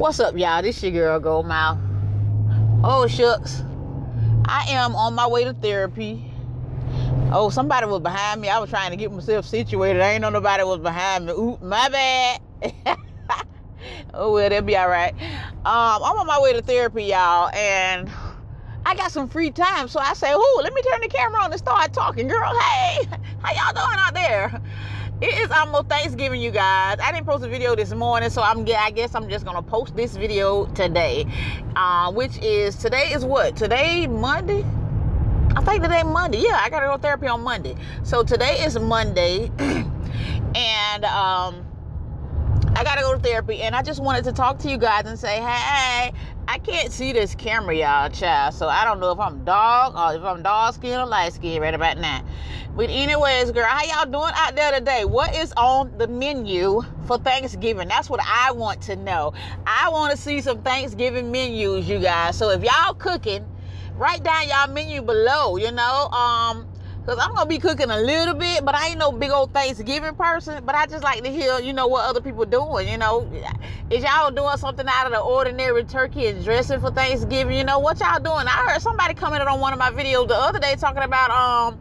What's up, y'all? This your girl Gold Mouth. Oh shucks. I am on my way to therapy. Oh, somebody was behind me. I was trying to get myself situated. I ain't know nobody was behind me. Oop, my bad. oh well, that'll be all right. Um, I'm on my way to therapy, y'all, and I got some free time, so I say, "Oh, let me turn the camera on and start talking, girl. Hey, how y'all doing out there?" It is almost Thanksgiving, you guys. I didn't post a video this morning, so I'm I guess I'm just gonna post this video today, uh, which is today is what today Monday. I think today Monday. Yeah, I gotta go to therapy on Monday. So today is Monday, and um, I gotta go to therapy, and I just wanted to talk to you guys and say, hey, I can't see this camera, y'all, child. So I don't know if I'm dog or if I'm dog skin or light skin right about now. But anyways, girl, how y'all doing out there today? What is on the menu for Thanksgiving? That's what I want to know. I want to see some Thanksgiving menus, you guys. So if y'all cooking, write down y'all menu below, you know. Um, Cause I'm gonna be cooking a little bit, but I ain't no big old Thanksgiving person. But I just like to hear, you know, what other people doing. You know, is y'all doing something out of the ordinary turkey and dressing for Thanksgiving? You know, what y'all doing? I heard somebody commented on one of my videos the other day talking about um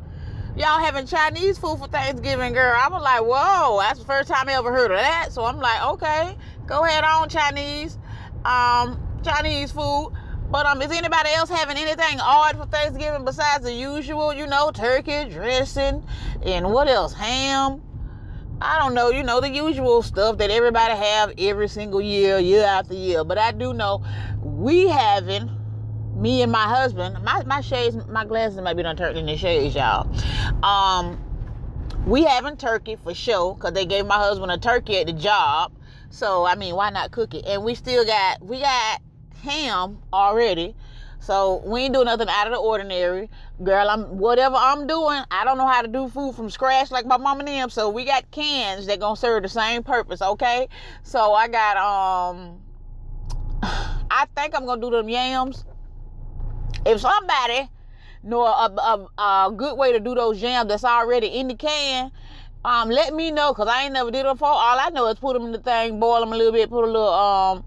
y'all having Chinese food for Thanksgiving, girl. I was like, whoa, that's the first time I ever heard of that. So I'm like, okay, go ahead on Chinese, um, Chinese food. But um, is anybody else having anything odd for Thanksgiving besides the usual, you know, turkey, dressing, and what else? Ham. I don't know, you know, the usual stuff that everybody have every single year, year after year. But I do know we having me and my husband, my, my shades, my glasses might be done turning the shades, y'all. Um, we having turkey for sure, because they gave my husband a turkey at the job. So I mean, why not cook it? And we still got we got ham already. So we ain't doing nothing out of the ordinary. Girl, I'm whatever I'm doing, I don't know how to do food from scratch like my mom and them. So we got cans that gonna serve the same purpose, okay? So I got um I think I'm gonna do them yams. If somebody know a, a, a good way to do those yams that's already in the can, um, let me know because I ain't never did it before. All I know is put them in the thing, boil them a little bit, put a little um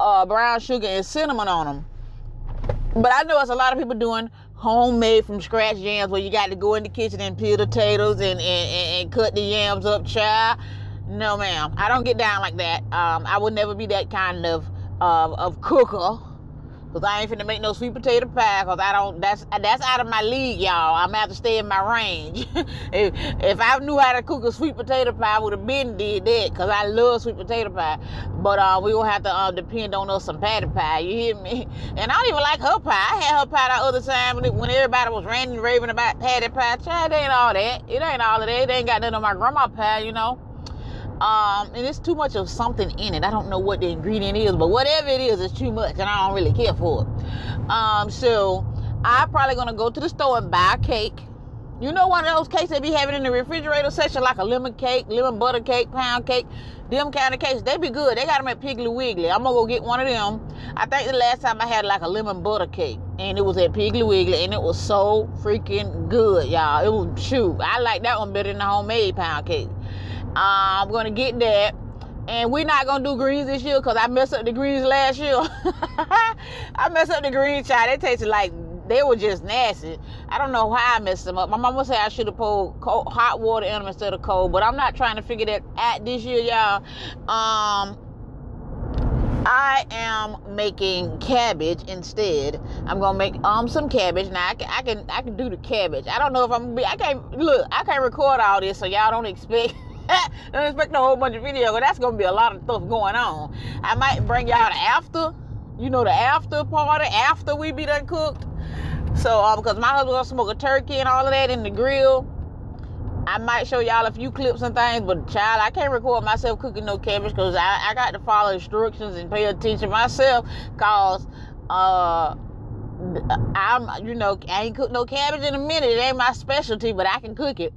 uh, brown sugar and cinnamon on them. But I know it's a lot of people doing homemade from scratch yams where you got to go in the kitchen and peel the potatoes and, and, and, cut the yams up, child. No, ma'am. I don't get down like that. Um, I would never be that kind of uh, of cooker Cause I ain't finna make no sweet potato pie. Cause I don't. That's that's out of my league, y'all. I'm gonna have to stay in my range. if, if I knew how to cook a sweet potato pie, I would have been did that. Cause I love sweet potato pie. But uh, we gonna have to uh, depend on us some Patti pie. You hear me? And I don't even like her pie. I had her pie the other time when, it, when everybody was ranting raving about Patti pie. Child, it ain't all that. It ain't all of that. It ain't got none of my grandma pie, you know. Um, and it's too much of something in it. I don't know what the ingredient is, but whatever it is, it's too much, and I don't really care for it. Um, so I'm probably gonna go to the store and buy a cake. You know one of those cakes they be having in the refrigerator section, like a lemon cake, lemon butter cake, pound cake, them kind of cakes. They be good. They got them at Piggly Wiggly. I'm gonna go get one of them. I think the last time I had like a lemon butter cake, and it was at Piggly Wiggly, and it was so freaking good, y'all. It was shoot. I like that one better than the homemade pound cake. Uh, I'm gonna get that. And we're not gonna do greens this year because I messed up the greens last year. I messed up the greens, child. They tasted like they were just nasty. I don't know why I messed them up. My mama said I should have pulled cold, hot water in them instead of cold, but I'm not trying to figure that out this year, y'all. Um, I am making cabbage instead. I'm gonna make um some cabbage. Now I can I can I can do the cabbage. I don't know if I'm gonna be I can't look, I can't record all this, so y'all don't expect don't expect a whole bunch of video, but that's gonna be a lot of stuff going on. I might bring y'all the after, you know, the after party after we be done cooked. So, um, because my husband gonna smoke a turkey and all of that in the grill. I might show y'all a few clips and things, but child, I can't record myself cooking no cabbage because I, I got to follow instructions and pay attention myself. Cause uh, I'm you know I ain't cooked no cabbage in a minute. It ain't my specialty, but I can cook it.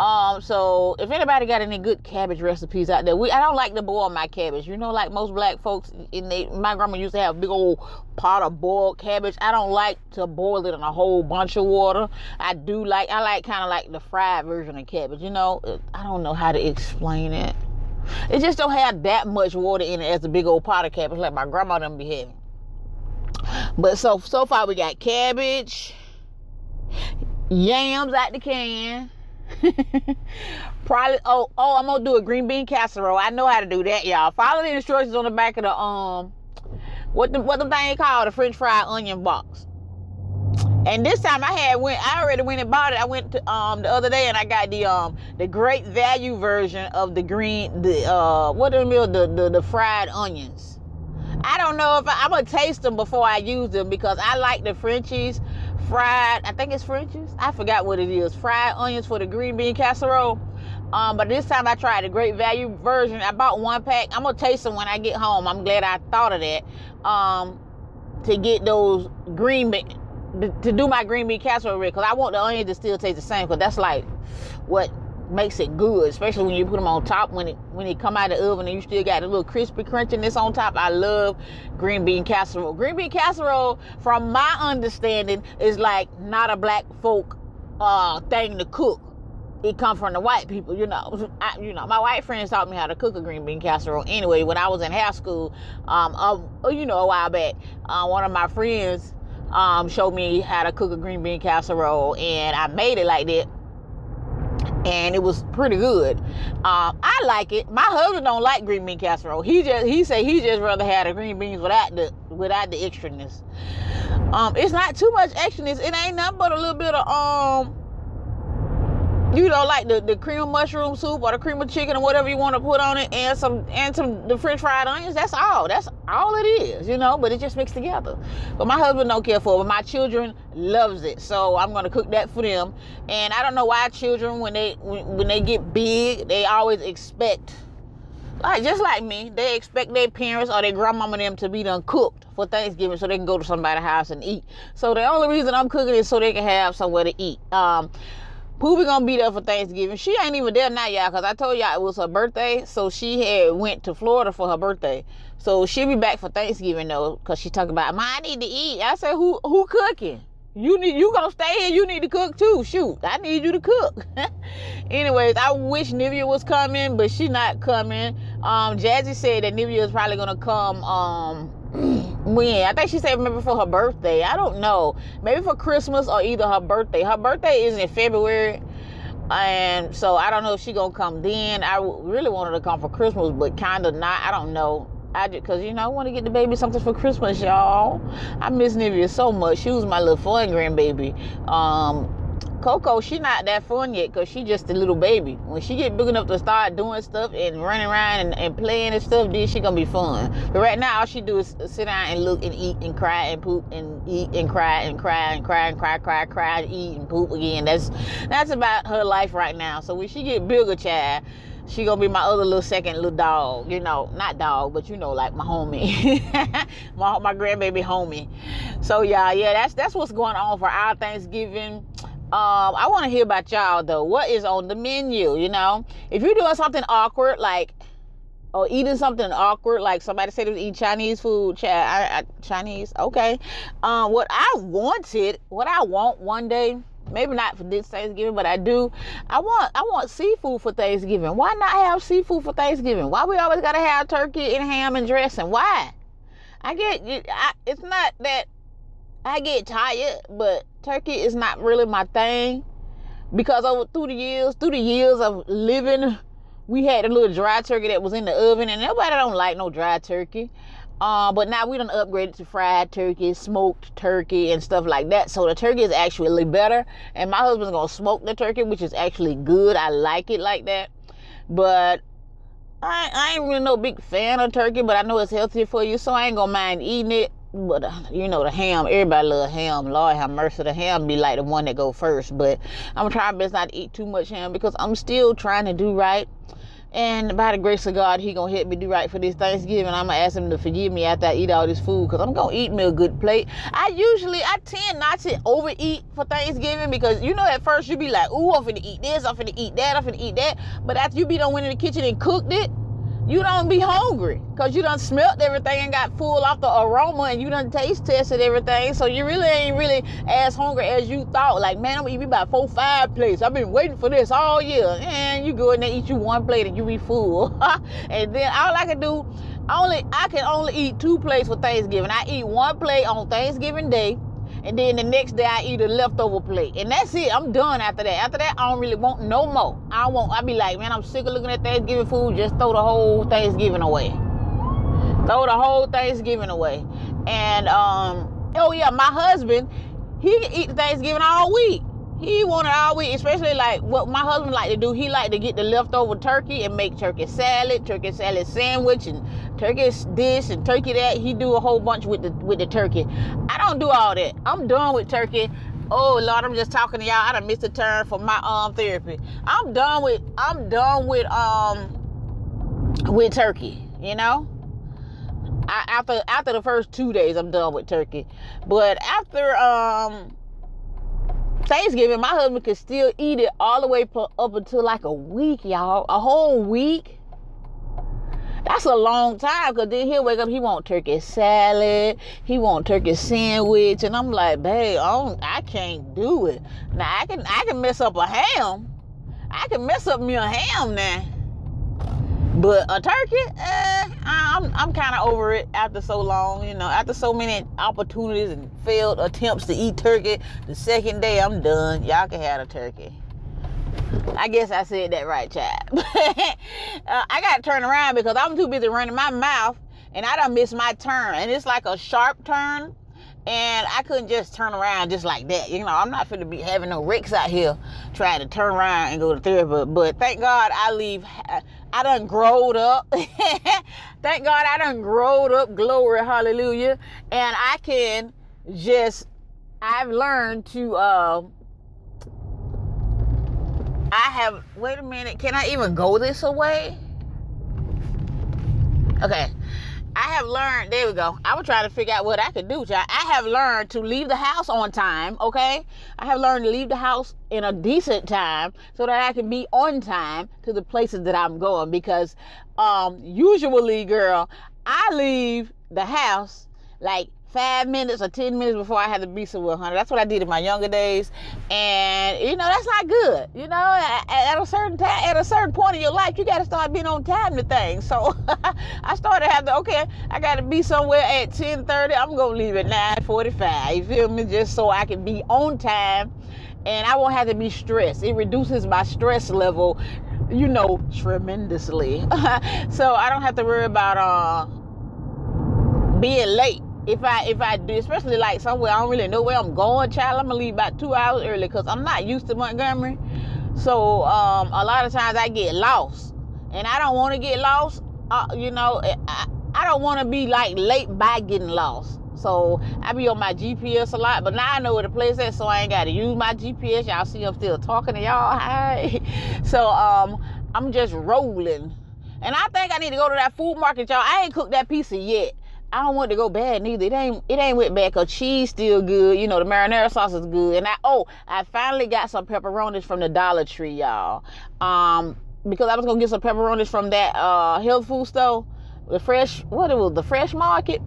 Um, so if anybody got any good cabbage recipes out there, we I don't like to boil my cabbage. You know, like most black folks, in they, my grandma used to have a big old pot of boiled cabbage. I don't like to boil it in a whole bunch of water. I do like I like kind of like the fried version of cabbage. You know, I don't know how to explain it. It just don't have that much water in it as a big old pot of cabbage like my grandma done be having. But so so far we got cabbage, yams out the can. Probably oh oh I'm gonna do a green bean casserole. I know how to do that, y'all. Follow the instructions on the back of the um what the what the thing called the French fried onion box. And this time I had went I already went and bought it. I went to um the other day and I got the um the great value version of the green the uh what the meal the, the the fried onions. I don't know if I, am gonna taste them before I use them because I like the Frenchies fried. I think it's Frenchies. I forgot what it is. Fried onions for the green bean casserole. Um, but this time I tried the great value version. I bought one pack. I'm gonna taste them when I get home. I'm glad I thought of that. Um, to get those green bean to do my green bean casserole because I want the onions to still taste the same because that's like what makes it good, especially when you put them on top when it when it come out of the oven and you still got a little crispy crunchiness on top. I love green bean casserole. Green bean casserole, from my understanding, is like not a black folk uh thing to cook. It come from the white people, you know. I, you know, my white friends taught me how to cook a green bean casserole. Anyway, when I was in high school, um, you know, a while back, uh, one of my friends um, showed me how to cook a green bean casserole, and I made it like that. And it was pretty good. Um, I like it. My husband don't like green bean casserole. He just he say he just rather have the green beans without the without the extraness. Um, it's not too much extraness. It ain't nothing but a little bit of um you know, like the, the cream of mushroom soup or the cream of chicken or whatever you want to put on it, and some and some the French fried onions. That's all. That's all it is, you know. But it just mixed together. But my husband don't care for it. But my children loves it, so I'm gonna cook that for them. And I don't know why children when they when, they get big, they always expect. Like just like me, they expect their parents or their grandmama them to be done cooked for Thanksgiving so they can go to somebody's house and eat. So the only reason I'm cooking is so they can have somewhere to eat. Um, Poopy gonna be there for Thanksgiving. She ain't even there now, y'all, because I told y'all it was her birthday. So she had went to Florida for her birthday. So she'll be back for Thanksgiving though, because she talking about, Ma, I need to eat. I said, Who who cooking? You need you gonna stay here, you need to cook too. Shoot, I need you to cook. Anyways, I wish Nivea was coming, but she not coming. Um, Jazzy said that Nivea is probably gonna come um when I think she said maybe for her birthday. I don't know. Maybe for Christmas or either her birthday. Her birthday is in February. And so I don't know if she gonna come then. I really wanted to come for Christmas, but kind of not. I don't know. I just, cause you know I want to get the baby something for Christmas, y'all. I miss Nivea so much. She was my little fun grandbaby. Um, Coco, she not that fun yet because she just a little baby. When she get big enough to start doing stuff and running around and, and playing and stuff, then she gonna be fun. But right now, all she do is sit down and look and eat and cry and poop and eat and cry and cry and cry and cry, cry, cry, and eat and poop again. That's that's about her life right now. So when she get bigger, child, she gonna be my other little second little dog. You know, not dog, but you know, like my homie, my my grandbaby homie. So yeah, yeah, that's that's what's going on for our Thanksgiving um, I want to hear about y'all though. What is on the menu? You know, if you're doing something awkward, like or eating something awkward, like somebody said was eating Chinese food, Ch- I, I, Chinese, okay. Um, what I wanted, what I want one day, maybe not for this Thanksgiving, but I do. I want, I want seafood for Thanksgiving. Why not have seafood for Thanksgiving? Why we always gotta have turkey and ham and dressing? Why? I get, I, it's not that I get tired, but turkey is not really my thing because over through the years, through the years of living, we had a little dry turkey that was in the oven, and nobody don't like no dry turkey. Uh, but now we done upgraded to fried turkey, smoked turkey, and stuff like that. So the turkey is actually better. And my husband's gonna smoke the turkey, which is actually good. I like it like that. But I, I ain't really no big fan of turkey, but I know it's healthier for you, so I ain't gonna mind eating it but uh, you know the ham everybody love ham. Lord have mercy the ham be like the one that go first. But i'm trying best not to eat too much ham because i'm still trying to do right. And by the grace of god he gonna help me do right for this thanksgiving. I'm gonna ask him to forgive me after i eat all this food because i'm gonna eat me a good plate. I usually i tend not to overeat for thanksgiving because you know at first you be like ooh i'm finna eat this i'm finna eat that i'm finna eat that. But after you be done went in the kitchen and cooked it you don't be hungry because you done smelt everything and got full off the aroma and you done taste tested everything. So you really ain't really as hungry as you thought. Like, man, I'm gonna eat about four, five plates. I've been waiting for this all year. And you go in there, eat you one plate and you be full. and then all I can do, only I can only eat two plates for Thanksgiving. I eat one plate on Thanksgiving Day and then the next day I eat a leftover plate. And that's it. I'm done after that. After that, I don't really want no more. I won't. I be like, man, I'm sick of looking at Thanksgiving food. Just throw the whole Thanksgiving away. Throw the whole Thanksgiving away. And um, oh yeah, my husband, he can eat Thanksgiving all week. He wanted all week, especially like what my husband like to do. He like to get the leftover turkey and make turkey salad, turkey salad sandwich, and turkey this and turkey that. He do a whole bunch with the with the turkey. I don't do all that. I'm done with turkey. Oh Lord, I'm just talking to y'all. I done missed a turn for my um therapy. I'm done with I'm done with um with turkey. You know. I, after after the first two days, I'm done with turkey. But after um Thanksgiving, my husband could still eat it all the way up until like a week, y'all. A whole week. That's a long time because then he'll wake up, he want turkey salad, he want turkey sandwich, and I'm like, babe, I, don't, I can't do it. Now I can I can mess up a ham. I can mess up me a ham now. But a turkey, eh, I'm I'm kind of over it after so long. You know, after so many opportunities and failed attempts to eat turkey, the second day I'm done. Y'all can have a turkey. I guess I said that right, Chad. uh, I got to turn around because I'm too busy running my mouth, and I don't miss my turn. And it's like a sharp turn, and I couldn't just turn around just like that. You know, I'm not going to be having no wrecks out here trying to turn around and go to therapy. But thank God I leave. I done growed up. thank God I done growed up. Glory, hallelujah. And I can just, I've learned to, uh, I have, wait a minute, can I even go this away? Okay. I have learned, there we go. I was trying to figure out what I could do. I have learned to leave the house on time, okay? I have learned to leave the house in a decent time so that I can be on time to the places that I'm going because um usually, girl, I leave the house like five minutes or ten minutes before I had to be somewhere, honey. That's what I did in my younger days, and you know that's not good. You know, at, at a certain time, at a certain point in your life, you got to start being on time to things. So I started having okay, I got to be somewhere at ten thirty. I'm gonna leave at nine forty five. You feel me? Just so I can be on time, and I won't have to be stressed. It reduces my stress level, you know, tremendously. so I don't have to worry about uh being late if I if I do, especially like somewhere I don't really know where I'm going, child, I'm gonna leave about two hours early because I'm not used to Montgomery. So um, a lot of times I get lost, and I don't want to get lost. Uh, you know, eh, I, I don't want to be like late by getting lost. So I be on my GPS a lot, but now I know where the place is, so I ain't got to use my GPS. Y'all see I'm still talking to y'all. Hi. So um, I'm just rolling, and I think I need to go to that food market, y'all. I ain't cooked that pizza yet. I don't want to go bad neither. It ain't it ain't went bad cause cheese still good. You know the marinara sauce is good. And I oh I finally got some pepperonis from the Dollar Tree, y'all. Um, because I was gonna get some pepperonis from that uh health food store, the fresh what it was the fresh market,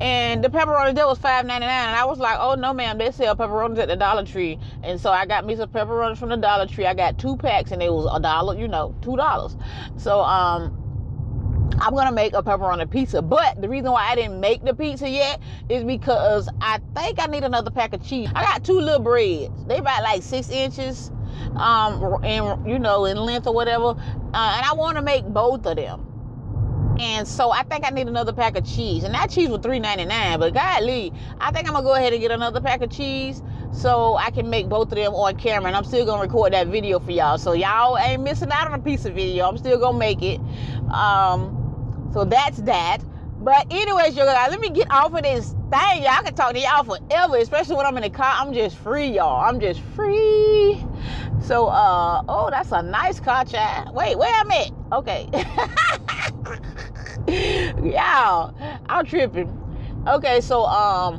and the pepperoni there was five ninety nine. And I was like, oh no ma'am, they sell pepperonis at the Dollar Tree. And so I got me some pepperonis from the Dollar Tree. I got two packs and it was a dollar, you know, two dollars. So um I'm gonna make a pepperoni pizza. But the reason why I didn't make the pizza yet is because I think I need another pack of cheese. I got two little breads. They about like six inches, um, and you know, in length or whatever. Uh, and I want to make both of them. And so I think I need another pack of cheese. And that cheese was $3.99. But godly, I think I'm gonna go ahead and get another pack of cheese so I can make both of them on camera. And I'm still gonna record that video for y'all. So y'all ain't missing out on a piece of video. I'm still gonna make it. Um, so that's that. But anyways, guys, let me get off of this thing. Y'all I can talk to y'all forever, especially when I'm in the car. I'm just free, y'all. I'm just free. So, uh, oh, that's a nice car, chat. Wait, where I? Okay. y'all, I'm tripping. Okay, so, um,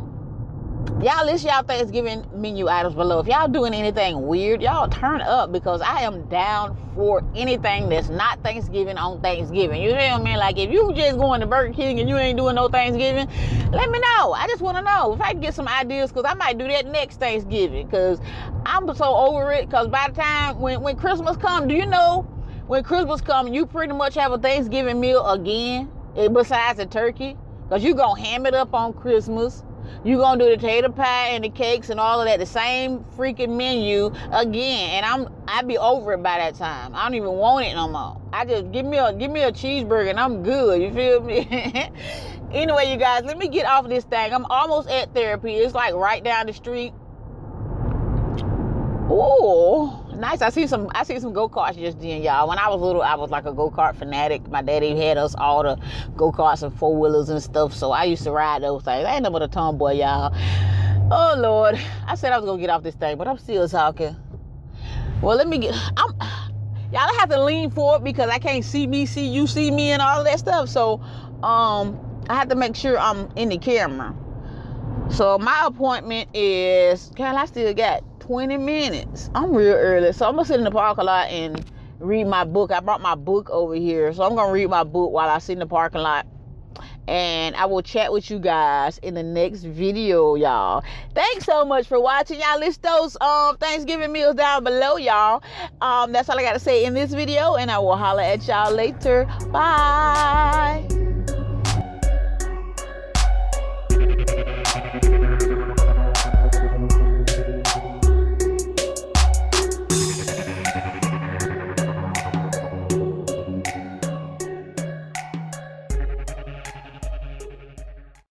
y'all list y'all Thanksgiving menu items below. If y'all doing anything weird, y'all turn up because I am down for anything that's not Thanksgiving on Thanksgiving. You feel me? Like if you just going to Burger King and you ain't doing no Thanksgiving, let me know. I just want to know if I can get some ideas because I might do that next Thanksgiving because I'm so over it. Because by the time when when Christmas come, do you know when Christmas come, you pretty much have a Thanksgiving meal again eh, besides the turkey because you gonna ham it up on Christmas you gonna do the potato pie and the cakes and all of that, the same freaking menu again. And I'm I'd be over it by that time. I don't even want it no more. I just give me a give me a cheeseburger and I'm good. You feel me? anyway, you guys, let me get off this thing. I'm almost at therapy. It's like right down the street. Oh, nice. I see some. I see some go karts just then, y'all. When I was little, I was like a go kart fanatic. My daddy had us all the go karts and four wheelers and stuff. So I used to ride those things. I ain't nothing but a tomboy, y'all. Oh Lord, I said I was gonna get off this thing, but I'm still talking. Well, let me get. I'm. Y'all I have to lean forward because I can't see me, see you, see me, and all of that stuff. So, um, I have to make sure I'm in the camera. So my appointment is. Girl, I still got 20 minutes. I'm real early. So I'm gonna sit in the parking lot and read my book. I brought my book over here. So I'm gonna read my book while I sit in the parking lot. And I will chat with you guys in the next video, y'all. Thanks so much for watching. Y'all list those um Thanksgiving meals down below, y'all. Um, that's all I gotta say in this video, and I will holler at y'all later. Bye.